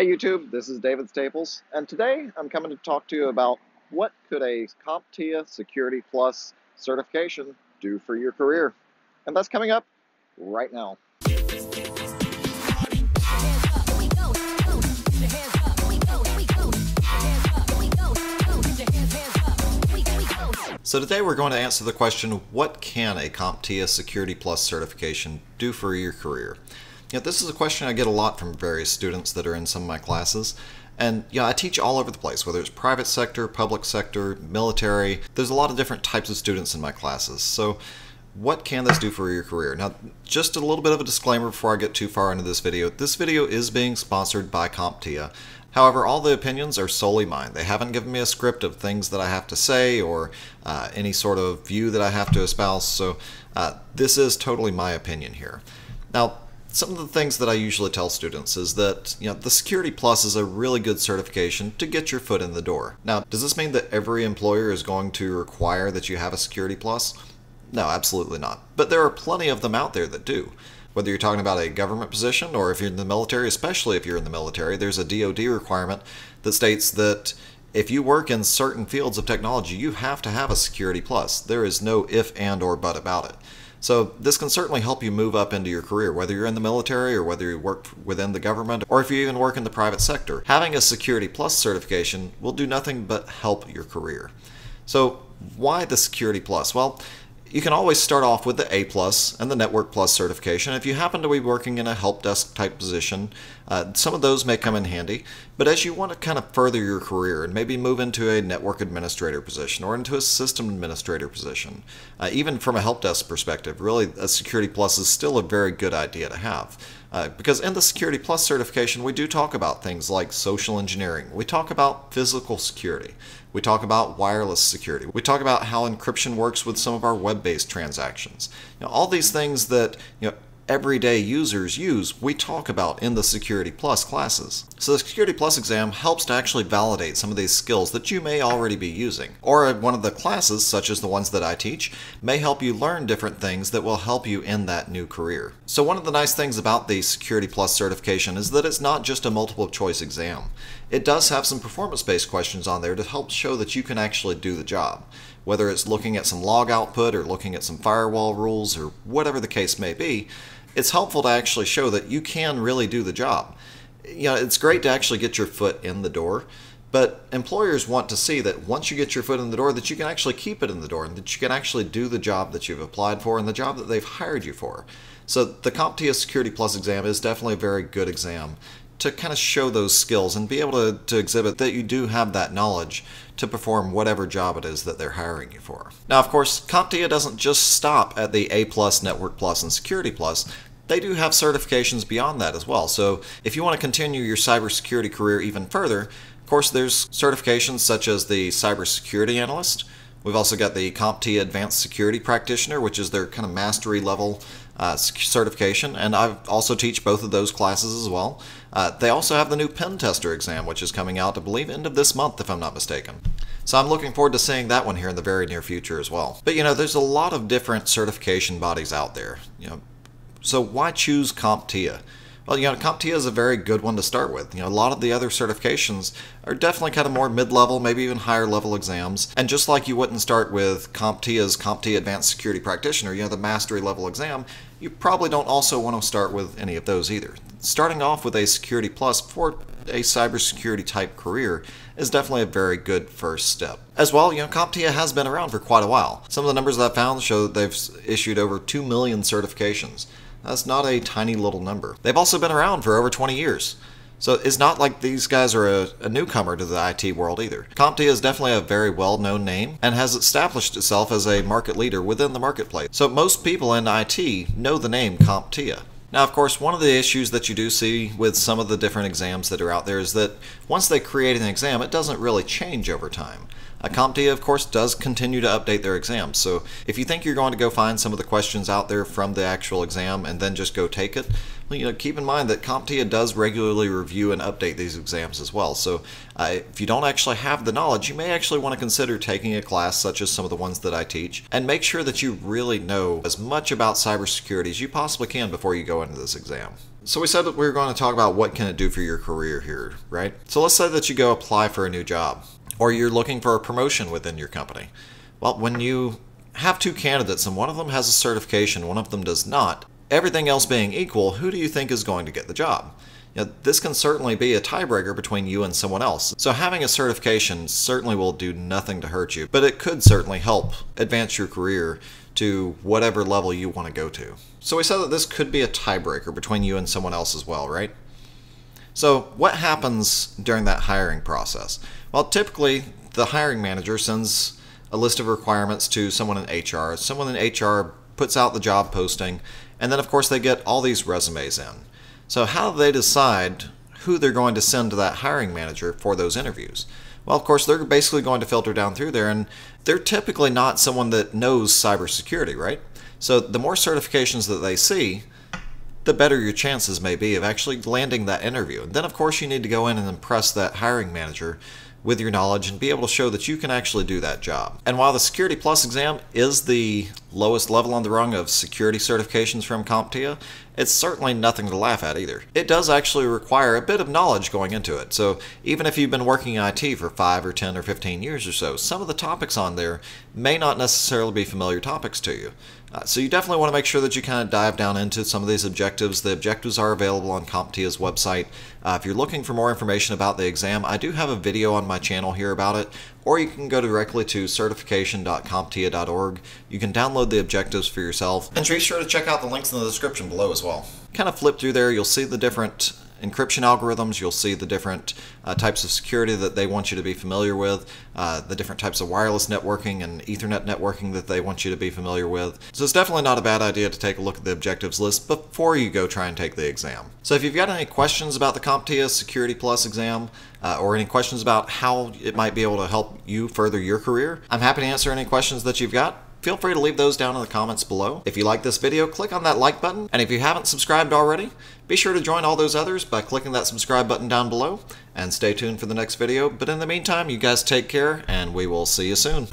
Hey YouTube, this is David Staples, and today I'm coming to talk to you about what could a CompTIA Security Plus certification do for your career. And that's coming up right now. So today we're going to answer the question, what can a CompTIA Security Plus certification do for your career? Yeah, this is a question I get a lot from various students that are in some of my classes. And yeah, I teach all over the place, whether it's private sector, public sector, military. There's a lot of different types of students in my classes. So what can this do for your career? Now, just a little bit of a disclaimer before I get too far into this video. This video is being sponsored by CompTIA. However, all the opinions are solely mine. They haven't given me a script of things that I have to say or uh, any sort of view that I have to espouse, so uh, this is totally my opinion here. Now, some of the things that I usually tell students is that you know the Security Plus is a really good certification to get your foot in the door. Now, does this mean that every employer is going to require that you have a Security Plus? No, absolutely not. But there are plenty of them out there that do whether you're talking about a government position or if you're in the military, especially if you're in the military, there's a DoD requirement that states that if you work in certain fields of technology, you have to have a Security Plus. There is no if and or but about it. So this can certainly help you move up into your career, whether you're in the military or whether you work within the government or if you even work in the private sector. Having a Security Plus certification will do nothing but help your career. So why the Security Plus? Well, you can always start off with the A Plus and the Network Plus certification. If you happen to be working in a help desk type position, uh, some of those may come in handy. But as you want to kind of further your career and maybe move into a network administrator position or into a system administrator position, uh, even from a help desk perspective, really a Security Plus is still a very good idea to have. Uh, because in the Security Plus certification, we do talk about things like social engineering. We talk about physical security. We talk about wireless security. We talk about how encryption works with some of our web-based transactions. You know, all these things that you know, everyday users use, we talk about in the Security Plus classes. So the Security Plus exam helps to actually validate some of these skills that you may already be using. Or one of the classes, such as the ones that I teach, may help you learn different things that will help you in that new career. So one of the nice things about the Security Plus certification is that it's not just a multiple choice exam. It does have some performance-based questions on there to help show that you can actually do the job whether it's looking at some log output or looking at some firewall rules or whatever the case may be, it's helpful to actually show that you can really do the job. You know, it's great to actually get your foot in the door, but employers want to see that once you get your foot in the door that you can actually keep it in the door and that you can actually do the job that you've applied for and the job that they've hired you for. So the CompTIA Security Plus exam is definitely a very good exam to kind of show those skills and be able to, to exhibit that you do have that knowledge to perform whatever job it is that they're hiring you for. Now, of course, CompTIA doesn't just stop at the A+, Network Plus, and Security Plus. They do have certifications beyond that as well. So if you want to continue your cybersecurity career even further, of course, there's certifications such as the Cybersecurity Analyst. We've also got the CompTIA Advanced Security Practitioner, which is their kind of mastery level uh, certification, and I also teach both of those classes as well. Uh, they also have the new pen tester exam, which is coming out, I believe, end of this month, if I'm not mistaken. So I'm looking forward to seeing that one here in the very near future as well. But you know, there's a lot of different certification bodies out there. You know, so why choose CompTIA? Well, you know, CompTIA is a very good one to start with. You know, a lot of the other certifications are definitely kind of more mid-level, maybe even higher level exams. And just like you wouldn't start with CompTIA's CompTIA Advanced Security Practitioner, you know, the mastery level exam, you probably don't also want to start with any of those either. Starting off with a Security Plus for a cybersecurity type career is definitely a very good first step. As well, you know, CompTIA has been around for quite a while. Some of the numbers that I found show that they've issued over 2 million certifications. That's not a tiny little number. They've also been around for over 20 years. So it's not like these guys are a, a, newcomer to the IT world either. CompTIA is definitely a very well-known name and has established itself as a market leader within the marketplace. So most people in IT know the name CompTIA. Now, of course, one of the issues that you do see with some of the different exams that are out there is that once they create an exam, it doesn't really change over time. Uh, CompTIA, of course, does continue to update their exams, so if you think you're going to go find some of the questions out there from the actual exam and then just go take it, you know, keep in mind that CompTIA does regularly review and update these exams as well. So uh, if you don't actually have the knowledge, you may actually want to consider taking a class such as some of the ones that I teach and make sure that you really know as much about cybersecurity as you possibly can before you go into this exam. So we said that we were going to talk about what can it do for your career here, right? So let's say that you go apply for a new job or you're looking for a promotion within your company. Well, when you have two candidates and one of them has a certification, one of them does not, everything else being equal, who do you think is going to get the job? This can certainly be a tiebreaker between you and someone else. So having a certification certainly will do nothing to hurt you, but it could certainly help advance your career to whatever level you want to go to. So we said that this could be a tiebreaker between you and someone else as well, right? So what happens during that hiring process? Well, typically the hiring manager sends a list of requirements to someone in HR. Someone in HR puts out the job posting, and then of course they get all these resumes in. So how do they decide who they're going to send to that hiring manager for those interviews? Well, of course, they're basically going to filter down through there, and they're typically not someone that knows cybersecurity, right? So the more certifications that they see, the better your chances may be of actually landing that interview. And then, of course, you need to go in and impress that hiring manager with your knowledge and be able to show that you can actually do that job. And while the Security Plus exam is the lowest level on the rung of security certifications from CompTIA, it's certainly nothing to laugh at either. It does actually require a bit of knowledge going into it, so even if you've been working in IT for 5 or 10 or 15 years or so, some of the topics on there may not necessarily be familiar topics to you. Uh, so you definitely want to make sure that you kind of dive down into some of these objectives. The objectives are available on CompTIA's website. Uh, if you're looking for more information about the exam, I do have a video on my channel here about it, or you can go directly to certification.comptia.org. You can download the objectives for yourself, and be sure to check out the links in the description below as well. Kind of flip through there, you'll see the different encryption algorithms. You'll see the different uh, types of security that they want you to be familiar with, uh, the different types of wireless networking and Ethernet networking that they want you to be familiar with. So it's definitely not a bad idea to take a look at the objectives list before you go try and take the exam. So if you've got any questions about the CompTIA Security Plus exam, uh, or any questions about how it might be able to help you further your career, I'm happy to answer any questions that you've got. Feel free to leave those down in the comments below. If you like this video, click on that like button, and if you haven't subscribed already, be sure to join all those others by clicking that subscribe button down below, and stay tuned for the next video. But in the meantime, you guys take care, and we will see you soon.